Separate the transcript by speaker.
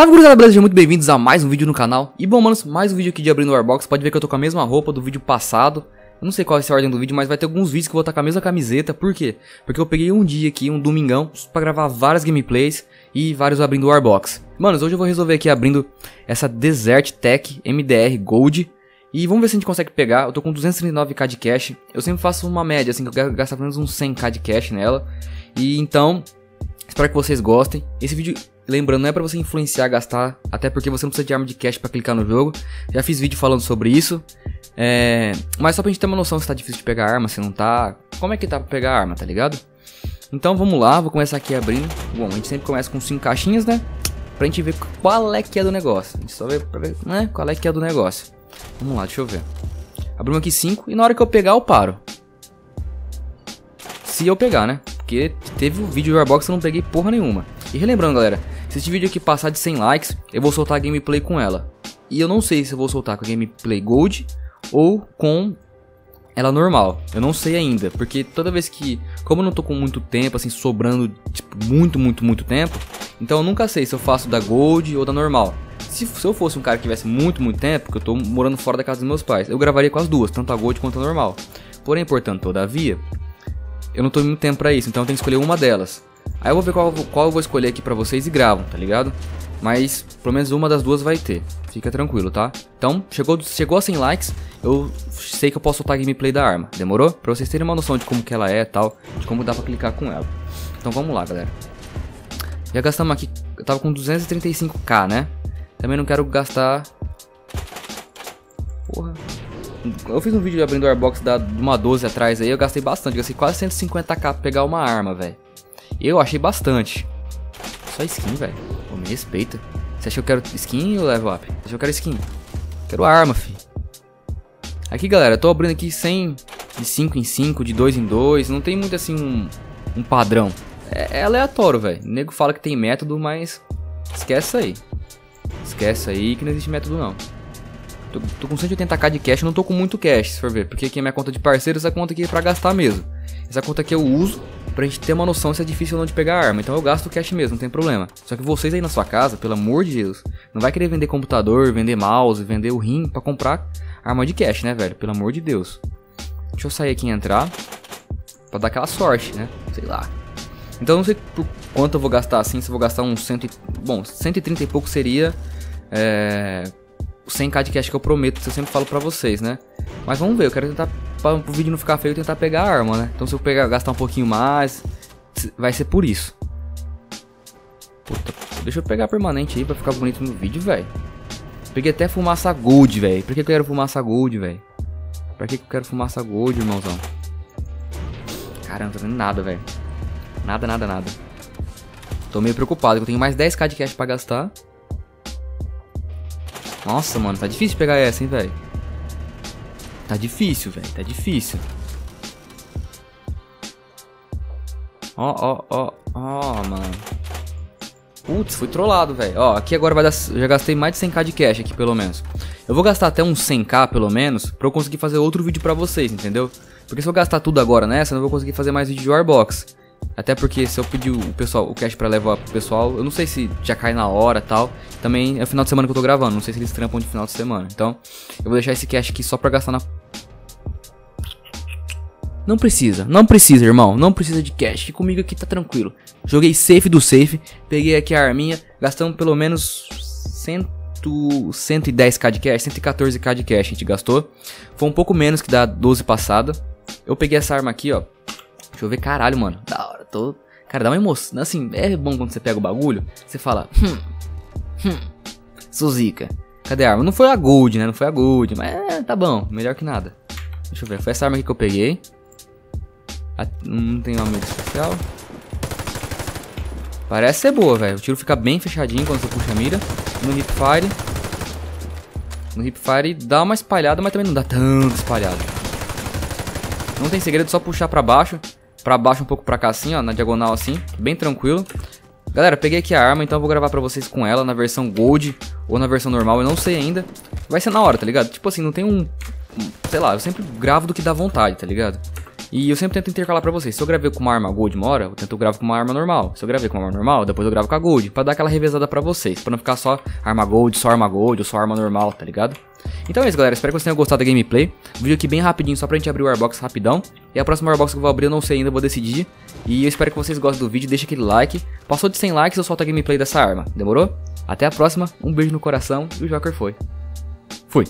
Speaker 1: Salve gurizada, beleza? Sejam muito bem-vindos a mais um vídeo no canal E bom, manos, mais um vídeo aqui de abrindo o Warbox Pode ver que eu tô com a mesma roupa do vídeo passado Eu não sei qual vai ser a ordem do vídeo, mas vai ter alguns vídeos que eu vou estar com a mesma camiseta Por quê? Porque eu peguei um dia aqui, um domingão Pra gravar várias gameplays e vários abrindo o Warbox Manos, hoje eu vou resolver aqui abrindo essa Desert Tech MDR Gold e vamos ver se a gente consegue pegar. Eu tô com 239k de cash. Eu sempre faço uma média, assim, que eu gastar pelo menos uns 100k de cash nela. E então, espero que vocês gostem. Esse vídeo Lembrando, não é pra você influenciar, gastar, até porque você não precisa de arma de cash para clicar no jogo. Já fiz vídeo falando sobre isso. É... Mas só pra gente ter uma noção se tá difícil de pegar arma, se não tá. Como é que tá pra pegar arma, tá ligado? Então vamos lá, vou começar aqui abrindo. Bom, a gente sempre começa com 5 caixinhas, né? Pra gente ver qual é que é do negócio. A gente só vê pra ver, né? Qual é que é do negócio. Vamos lá, deixa eu ver. Abrimos aqui 5 e na hora que eu pegar eu paro. Se eu pegar, né? Porque teve o vídeo do Warbox e eu não peguei porra nenhuma. E relembrando, galera, se esse vídeo aqui passar de 100 likes, eu vou soltar a gameplay com ela. E eu não sei se eu vou soltar com a gameplay Gold ou com ela normal. Eu não sei ainda, porque toda vez que, como eu não tô com muito tempo, assim, sobrando, tipo, muito, muito, muito tempo, então eu nunca sei se eu faço da Gold ou da normal. Se, se eu fosse um cara que tivesse muito, muito tempo, porque eu tô morando fora da casa dos meus pais, eu gravaria com as duas, tanto a Gold quanto a normal. Porém, portanto, todavia, eu não tô muito tempo pra isso, então eu tenho que escolher uma delas. Aí eu vou ver qual, qual eu vou escolher aqui pra vocês e gravam, tá ligado? Mas pelo menos uma das duas vai ter. Fica tranquilo, tá? Então, chegou, chegou a 100 likes, eu sei que eu posso soltar a gameplay da arma. Demorou? Pra vocês terem uma noção de como que ela é e tal, de como dá pra clicar com ela. Então vamos lá, galera. Já gastamos aqui, eu tava com 235k, né? Também não quero gastar... Porra. Eu fiz um vídeo abrindo o Airbox da, de uma 12 atrás aí, eu gastei bastante, gastei quase 150k pra pegar uma arma, velho. Eu achei bastante. Só skin, velho. me respeita. Você acha que eu quero skin ou level up? Você acha que eu quero skin? Quero arma, fi. Aqui, galera, eu tô abrindo aqui sem de 5 em 5, de 2 em 2. Não tem muito assim um, um padrão. É, é aleatório, velho. O nego fala que tem método, mas esquece aí. Esquece aí que não existe método não. Tô, tô com 180k de cash, não tô com muito cash, se for ver. Porque aqui é minha conta de parceiro, essa conta aqui é pra gastar mesmo. Essa conta aqui eu uso pra gente ter uma noção se é difícil ou não de pegar arma. Então eu gasto cash mesmo, não tem problema. Só que vocês aí na sua casa, pelo amor de Deus, não vai querer vender computador, vender mouse, vender o rim pra comprar arma de cash, né, velho? Pelo amor de Deus. Deixa eu sair aqui e entrar. Pra dar aquela sorte, né? Sei lá. Então não sei por quanto eu vou gastar assim, se eu vou gastar uns cento e... Bom, 130 e pouco seria... É... 100k de cash que eu prometo, que eu sempre falo pra vocês, né? Mas vamos ver, eu quero tentar para o vídeo não ficar feio, tentar pegar a arma, né? Então se eu pegar, gastar um pouquinho mais, vai ser por isso. Puta, deixa eu pegar permanente aí pra ficar bonito no vídeo, velho. Peguei até fumaça gold, velho. Por que, eu quero fumaça gold, velho? Pra que, eu quero fumaça gold, irmãozão? Caramba, tá vendo nada, velho. Nada, nada, nada. Tô meio preocupado, eu tenho mais 10k de cash pra gastar. Nossa, mano, tá difícil pegar essa, hein, velho. Tá difícil, velho. Tá difícil. Ó, ó, ó, ó, mano. Putz, fui trollado, velho. Ó, aqui agora vai dar. Já gastei mais de 100k de cash aqui, pelo menos. Eu vou gastar até uns 100k, pelo menos, pra eu conseguir fazer outro vídeo pra vocês, entendeu? Porque se eu gastar tudo agora nessa, eu não vou conseguir fazer mais vídeo de Warbox. Até porque se eu pedir o pessoal, o cash pra levar pro pessoal, eu não sei se já cai na hora tal. Também é o final de semana que eu tô gravando, não sei se eles trampam de final de semana. Então, eu vou deixar esse cash aqui só pra gastar na não precisa, não precisa, irmão. Não precisa de cash. Fique comigo aqui, tá tranquilo. Joguei safe do safe. Peguei aqui a arminha. Gastamos pelo menos 100, 110k de cash. 114k de cash a gente gastou. Foi um pouco menos que da 12 passada. Eu peguei essa arma aqui, ó. Deixa eu ver, caralho, mano. Da hora, tô. Cara, dá uma emoção. Assim, é bom quando você pega o bagulho. Você fala, hum, hum, Suzica. Cadê a arma? Não foi a Gold, né? Não foi a Gold, mas é, tá bom. Melhor que nada. Deixa eu ver, foi essa arma aqui que eu peguei. Não tem uma especial. Parece ser boa, velho. O tiro fica bem fechadinho quando você puxa a mira. No hipfire. No hipfire dá uma espalhada, mas também não dá tanto espalhado. Não tem segredo, só puxar pra baixo. Pra baixo um pouco pra cá assim, ó, na diagonal assim. Bem tranquilo. Galera, peguei aqui a arma, então eu vou gravar pra vocês com ela na versão Gold ou na versão normal, eu não sei ainda. Vai ser na hora, tá ligado? Tipo assim, não tem um... Sei lá, eu sempre gravo do que dá vontade, tá ligado? E eu sempre tento intercalar pra vocês. Se eu gravei com uma arma Gold uma hora, eu tento gravar com uma arma normal. Se eu gravei com uma arma normal, depois eu gravo com a Gold. Pra dar aquela revezada pra vocês. Pra não ficar só arma Gold, só arma Gold ou só arma normal, tá ligado? Então é isso, galera. Espero que vocês tenham gostado da gameplay. vídeo aqui bem rapidinho, só pra gente abrir o Airbox rapidão. E a próxima Airbox que eu vou abrir eu não sei ainda, vou decidir. E eu espero que vocês gostem do vídeo. Deixa aquele like. Passou de 100 likes, eu solto a gameplay dessa arma. Demorou? Até a próxima. Um beijo no coração. E o Joker foi. Fui.